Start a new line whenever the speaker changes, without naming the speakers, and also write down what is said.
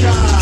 Yeah.